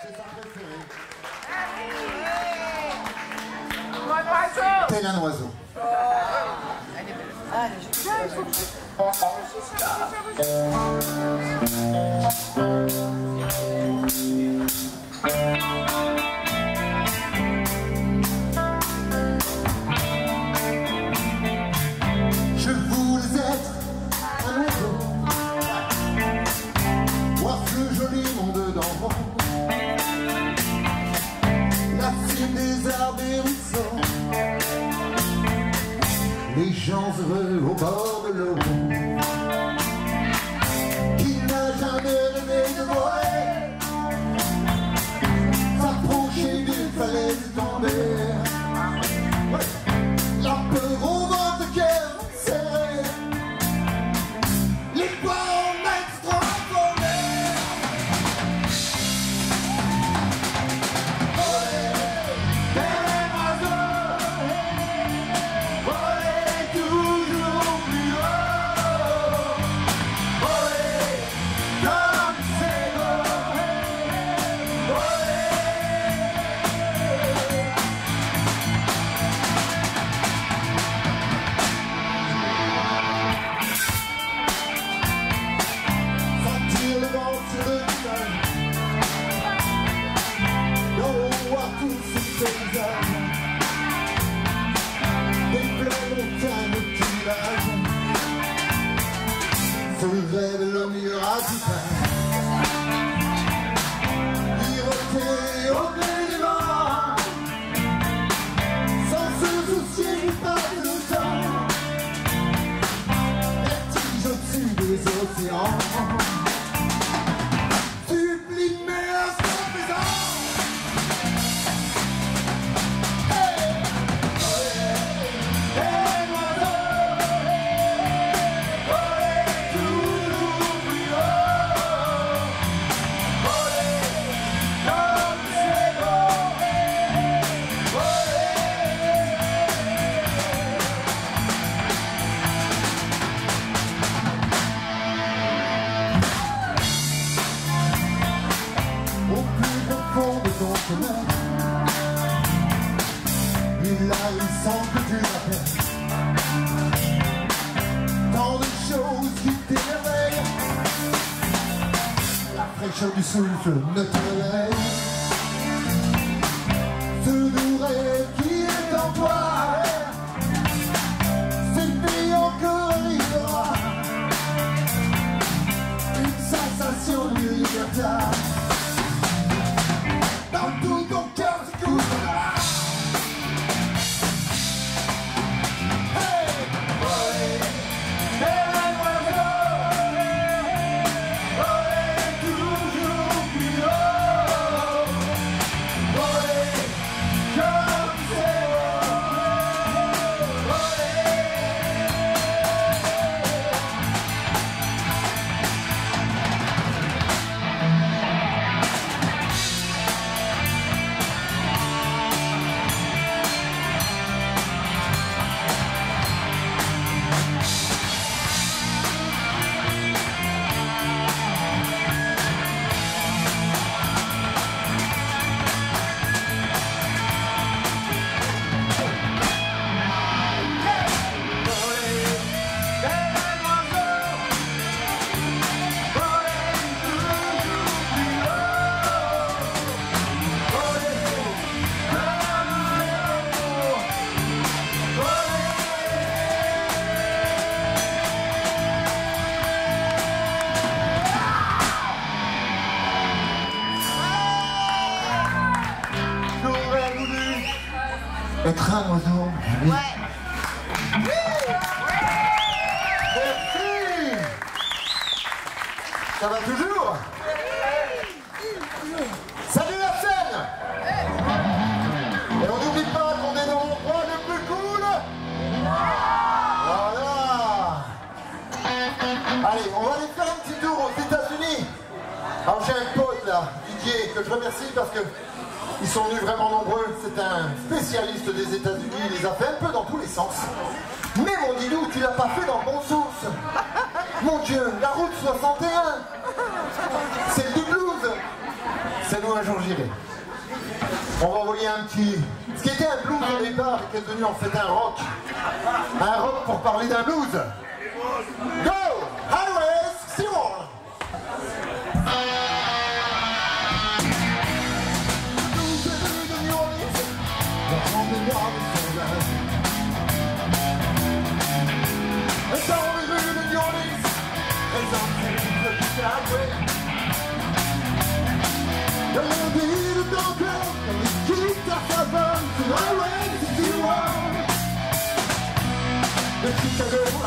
C'est sa préférée. Tel un oiseau. Allez, gens heureux au bord de l'eau. Qui n'a jamais rêvé de voir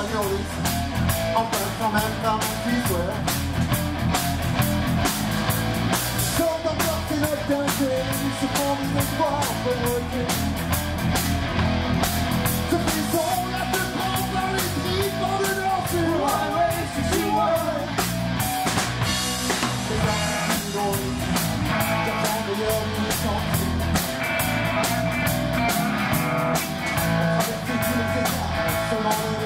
españoles, aunque comentan si suerte. to fall in the wall again. To be sold at the pump, there is need the nothing. Why race is you? The going, the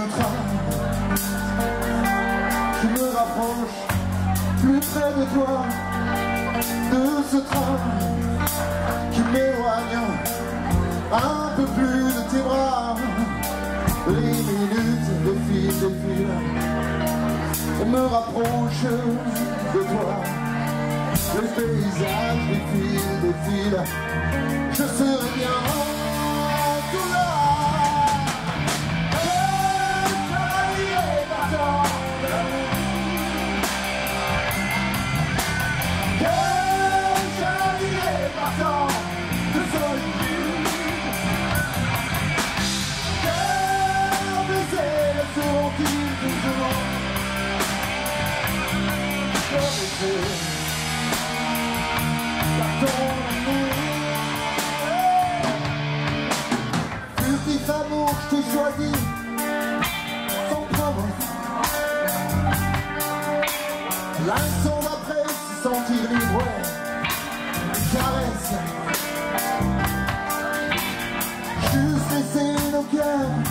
le train. Je me rapproche plus près de toi, de ce train qui m'éloigne un peu plus de tes bras. Les minutes défilent, défilent, et me rapproche de toi. Le paysage défile, défile, je serai bien. choisi sans promesse. L'un s'en va après se sentir libre, caresse. Juste laisser nos cœurs.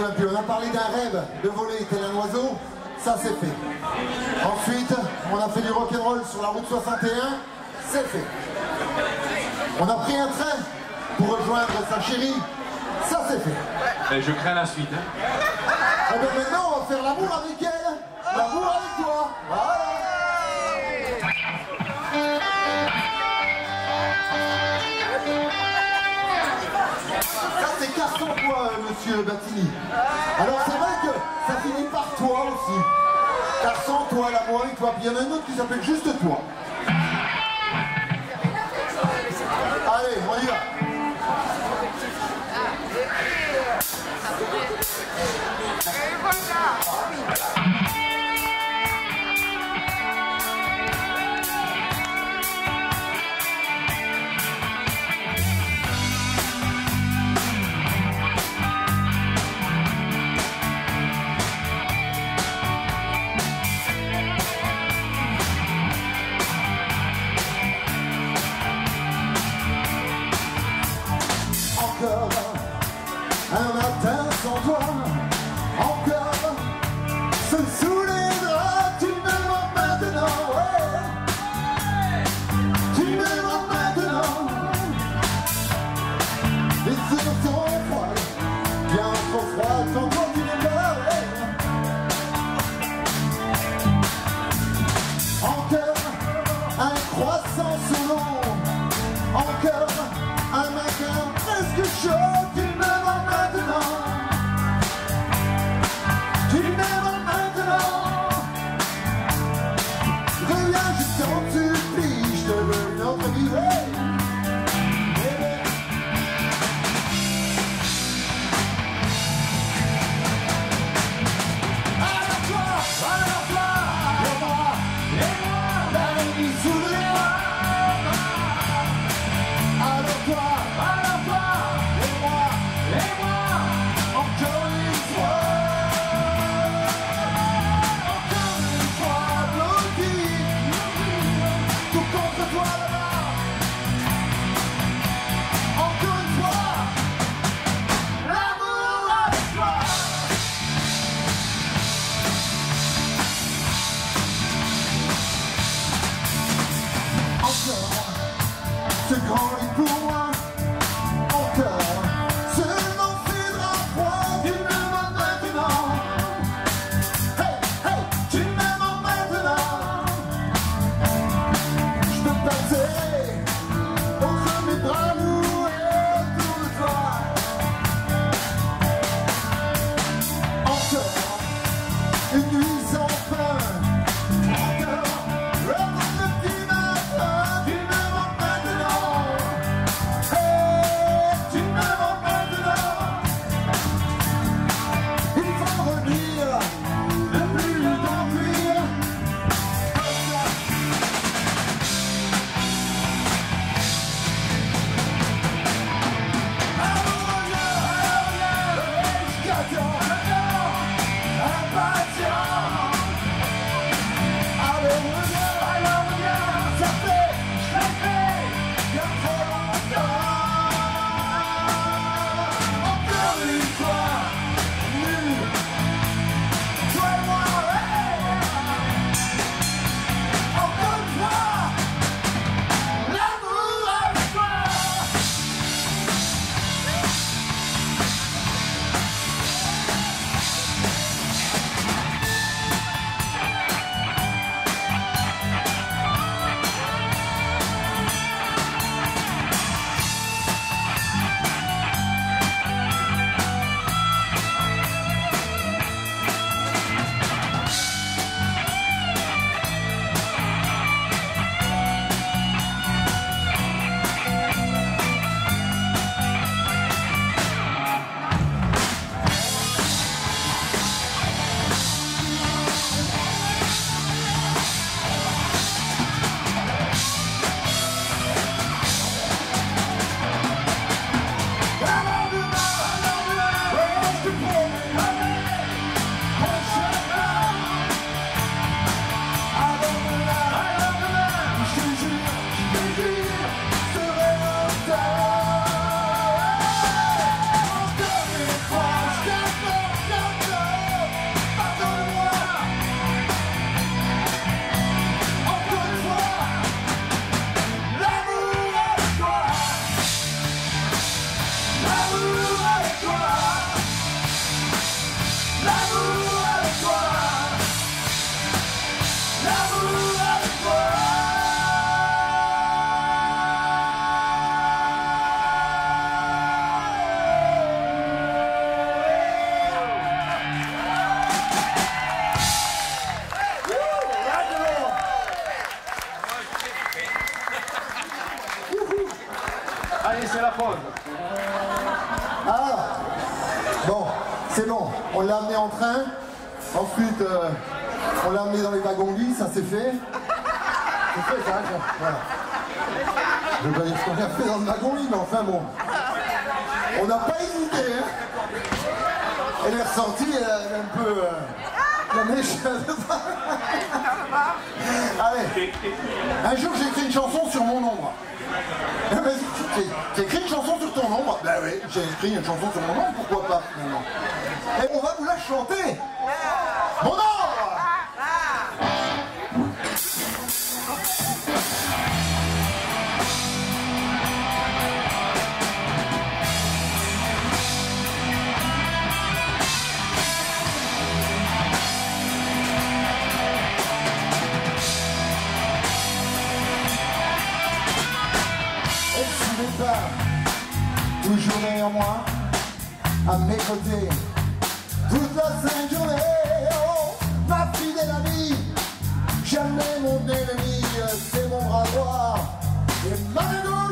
On a parlé d'un rêve de voler tel un oiseau, ça c'est fait. Ensuite, on a fait du rock'n'roll sur la route 61, c'est fait. On a pris un train pour rejoindre sa chérie, ça c'est fait. Et je crains la suite. Et maintenant, on va faire l'amour avec elle. Carton toi, monsieur Battini. Alors c'est vrai que ça finit par toi aussi. L'amour avec toi. Puis il y en a un autre qui s'appelle juste toi. Encore un matin Cyprien, une chanson sur mon nom, pourquoi pas Et on va vous la chanter. à moi, à mes côtés, toute la sainte journée. Oh, ma fidèle amie, jamais mon ennemi, c'est mon bras droit. Et ma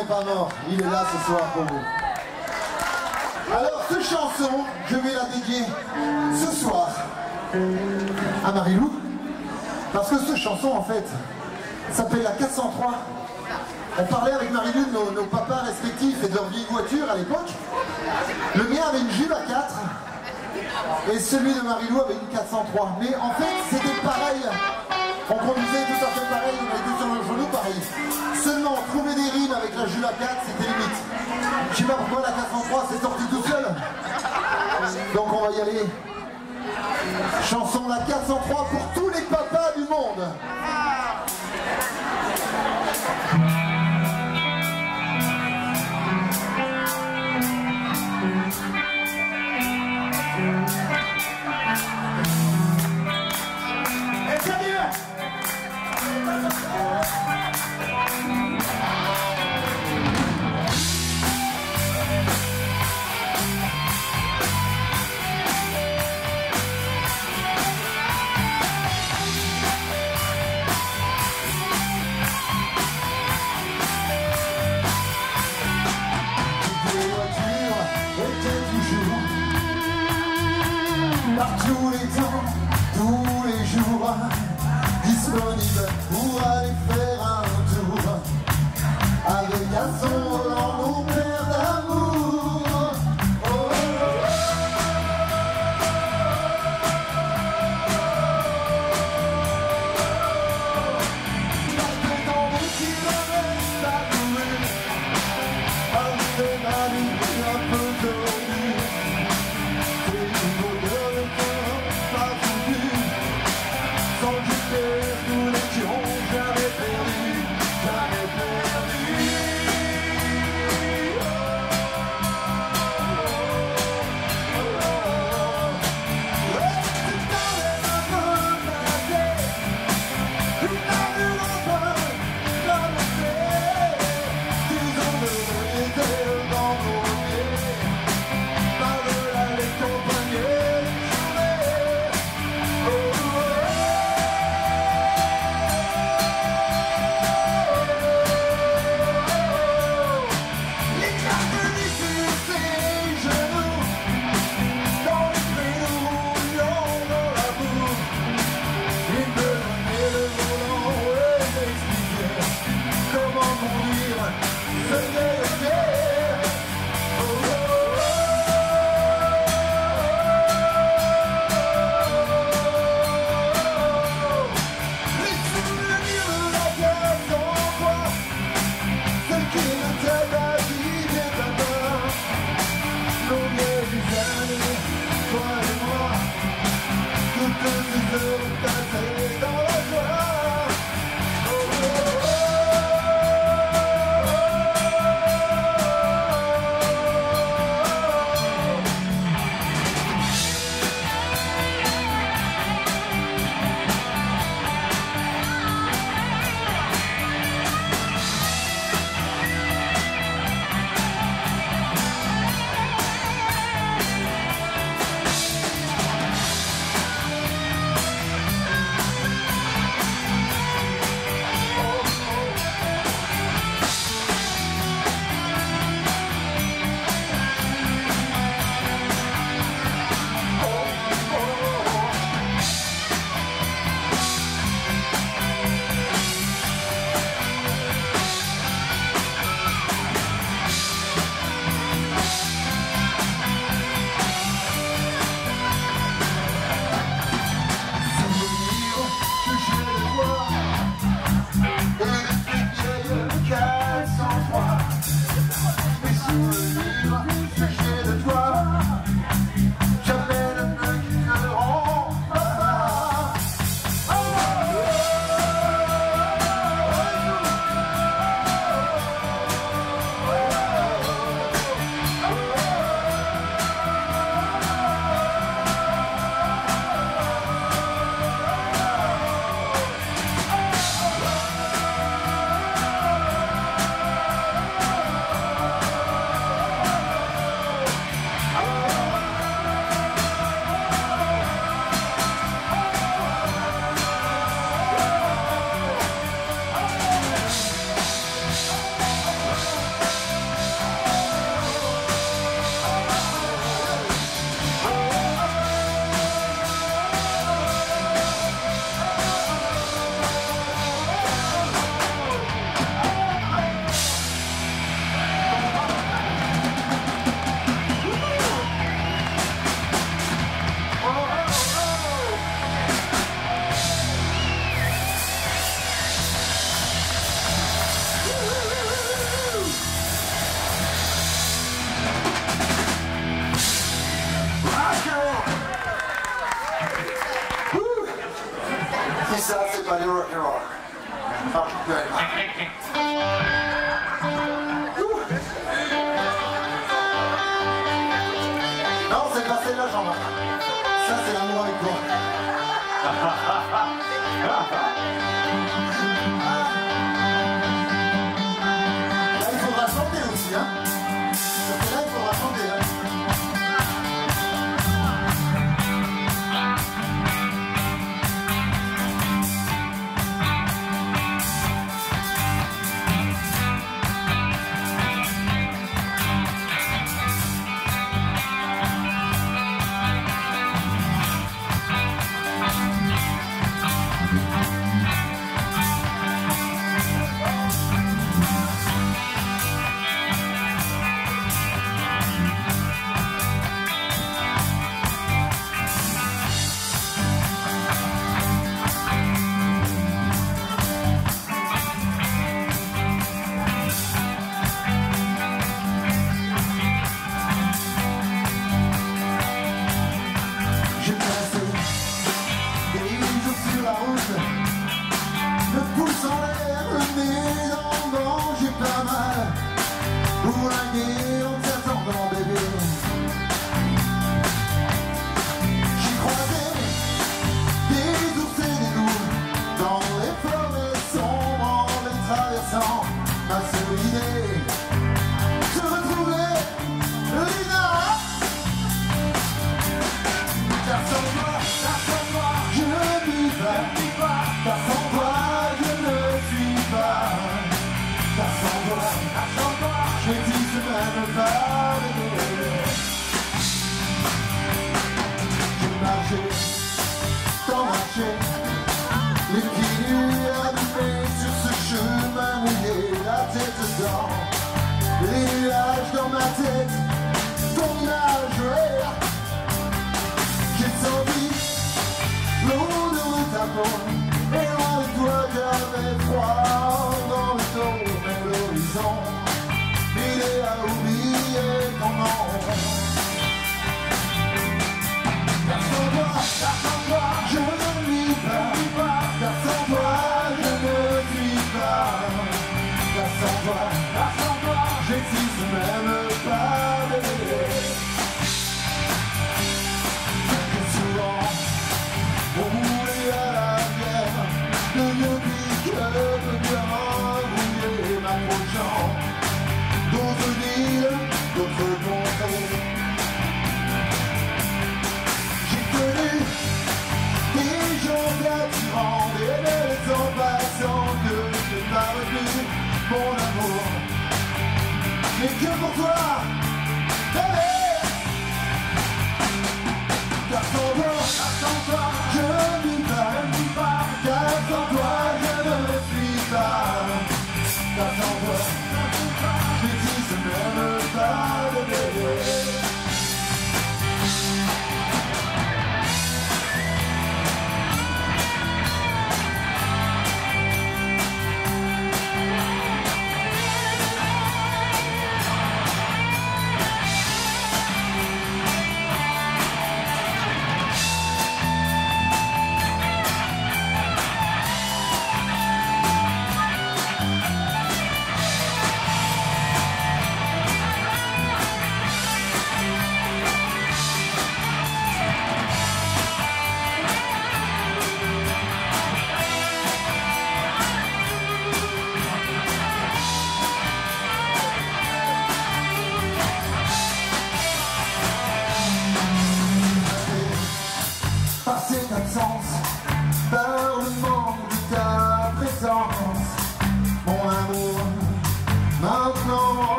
n'est pas mort, il est là ce soir pour vous. Alors, cette chanson, je vais la dédier ce soir à Marie-Lou, parce que cette chanson, en fait, s'appelle la 403. On parlait avec Marie-Lou de nos, papas respectifs et de leur vieille voiture à l'époque. Le mien avait une Jules à 4 et celui de Marie-Lou avait une 403. Mais en fait, c'était pareil. On conduisait tout à fait pareil, on était sur le genou pareil. Seulement, trouver des rimes avec la Jules 4, c'était limite. Je sais pas pourquoi la 403 s'est sortie tout seul. Donc on va y aller. Chanson la 403 pour tous les papas du monde.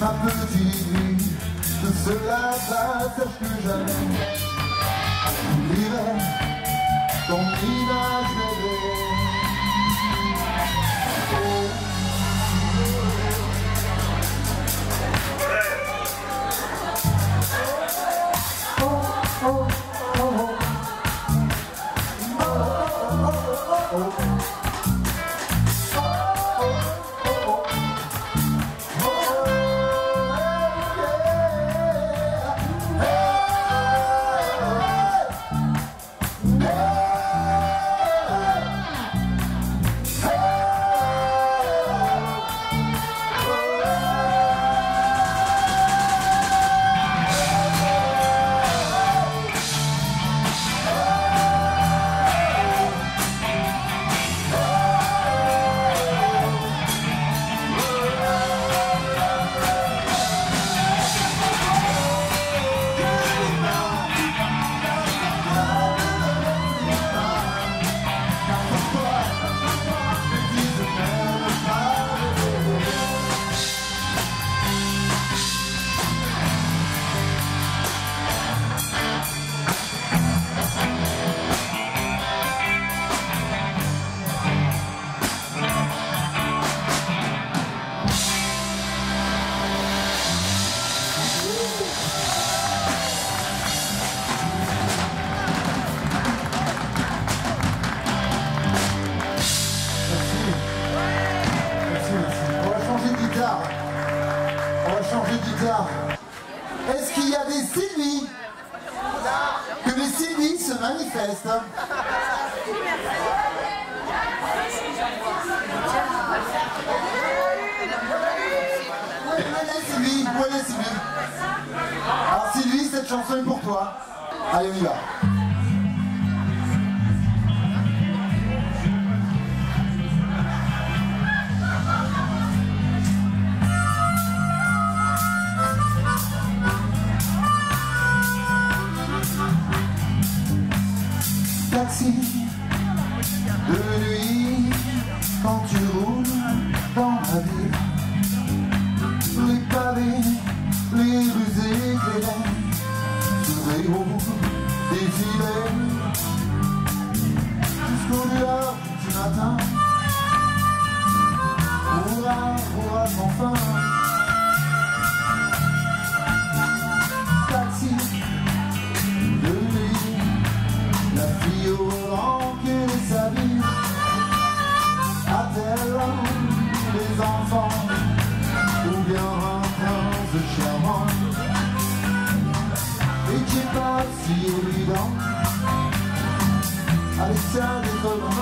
Ma petite vie. De cela va, sache que jamais j'oublierai ton visage Est-ce qu'il y a des Sylvie Que les Sylvie se manifestent Sylvie Alors Sylvie, cette chanson est pour toi. Allez, on y va. De nuit quand tu roules dans la ville. Les pavés, les rues éclairées, sur les roues défilées, jusqu'au lueur du matin. Hurrah, hurrah sans fin. Avec ça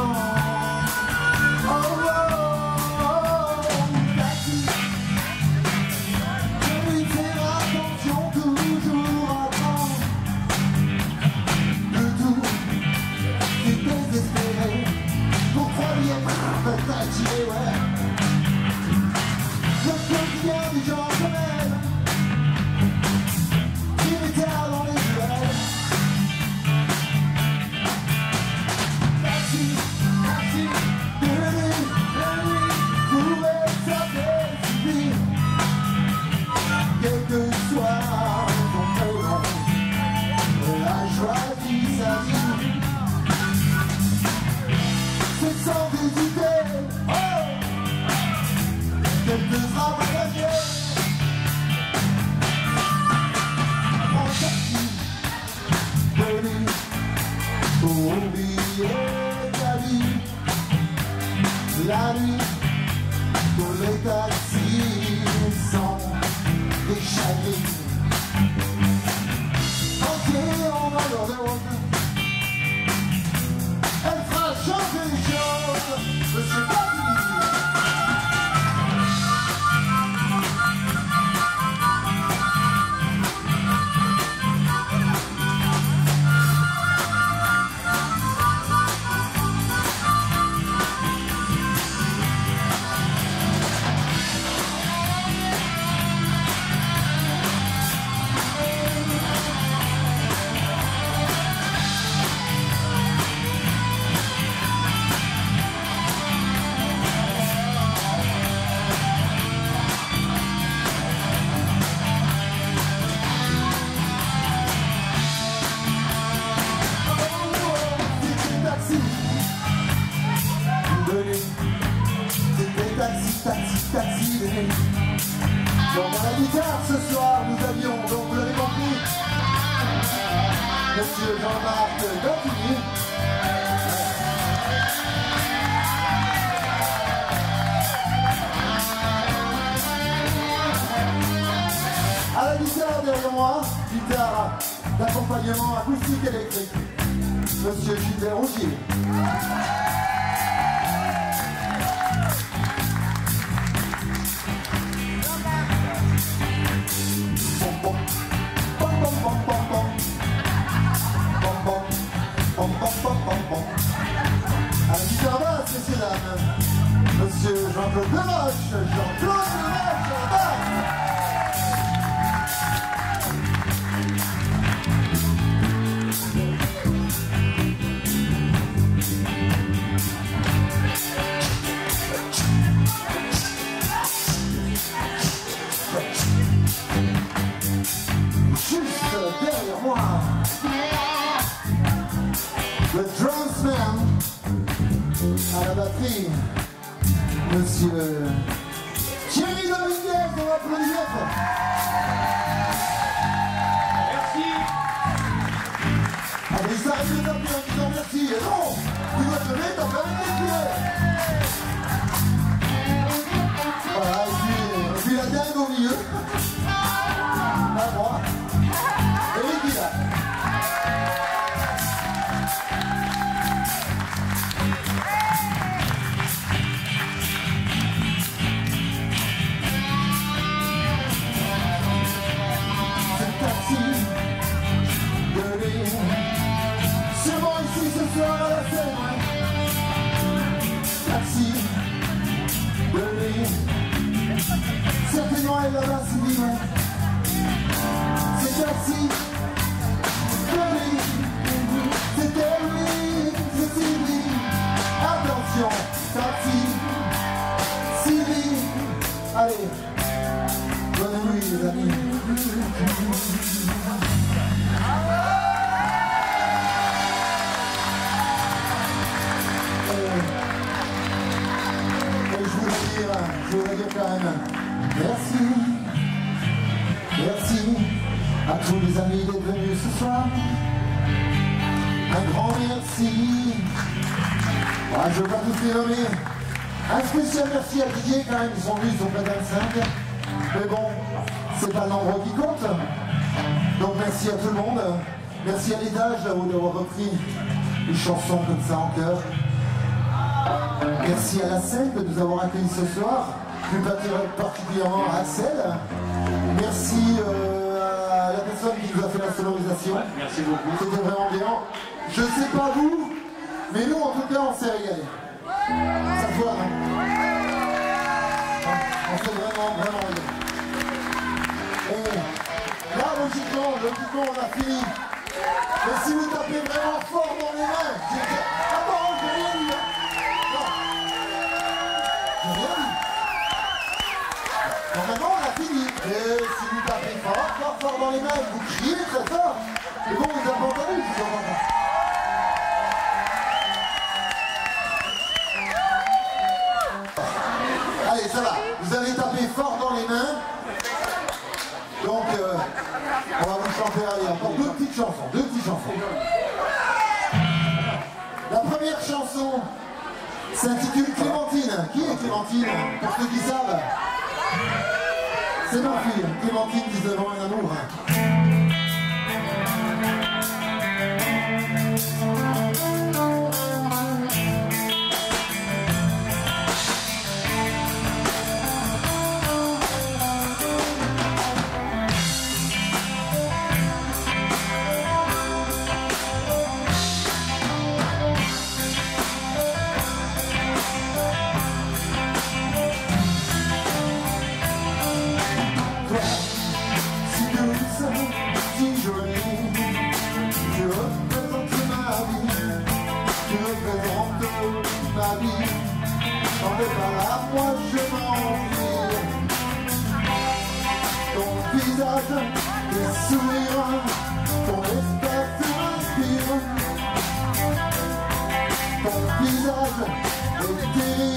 Jean-Marc Gatini. À la guitare derrière moi, guitare d'accompagnement acoustique électrique, Monsieur Gilbert Rougier. Monsieur Jean-Claude Monsieur de Merci à Didier quand même, ils sont venus, ils près de 25. Mais bon, c'est pas le nombre qui compte. Donc merci à tout le monde. Merci à l'étage là-haut d'avoir repris une chanson comme ça en chœur. Merci à la scène de nous avoir accueillis ce soir, plus particulièrement à Axel. Merci euh, à la personne qui nous a fait la sonorisation. Merci beaucoup. C'était vraiment bien. Je sais pas vous, mais nous en tout cas on s'est régalé. Non On s'est vraiment, vraiment. Et là, logiquement, logiquement, on a fini. Mais si vous tapez vraiment fort dans les mains, j'ai dit, attends, j'ai rien hein. J'ai rien on a fini. Et si vous tapez fort, fort, fort dans les mains, vous criez très fort. Et bon, vous avez entendu, je vous entends pas. Chansons. Deux petites chansons. La première chanson s'intitule Clémentine. Qui est Clémentine Pour ceux qui savent. C'est ma fille, Clémentine, 19 ans, un amour. Es pas là, moi je m'ennuie. Ton visage, tes sourires, ton espace m'inspire. Ton visage et tes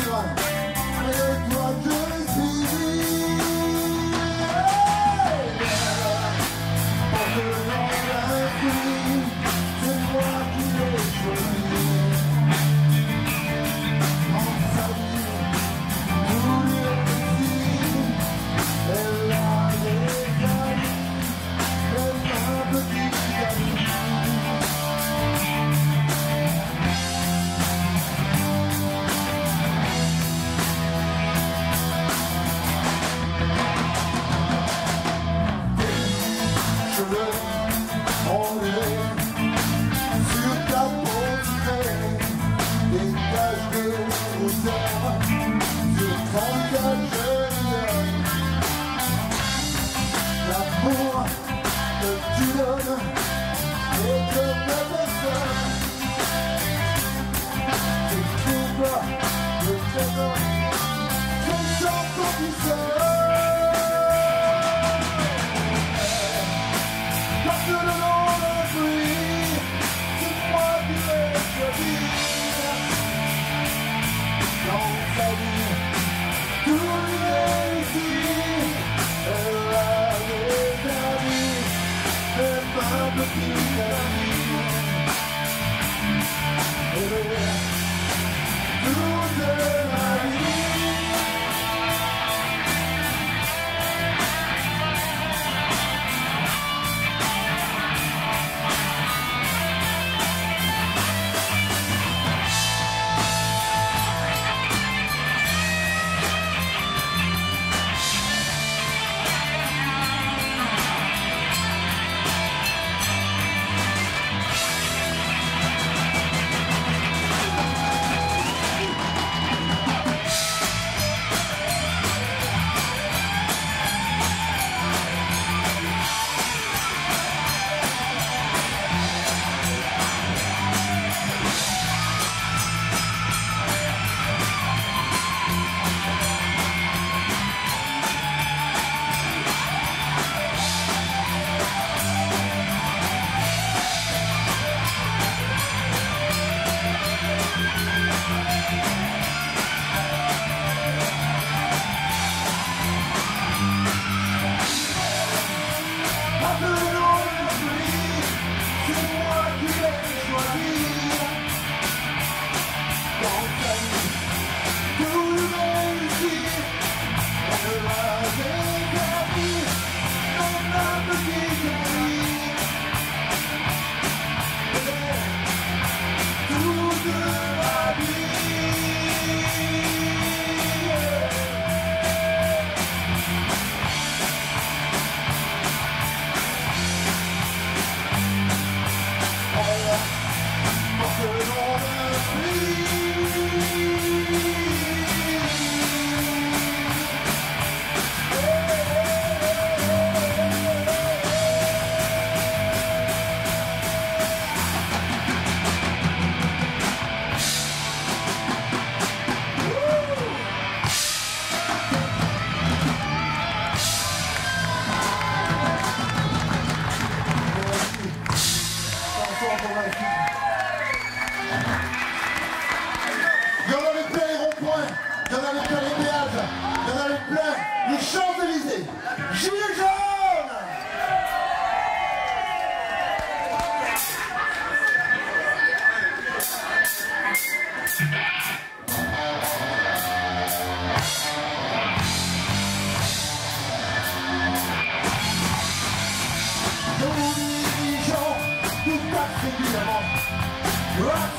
à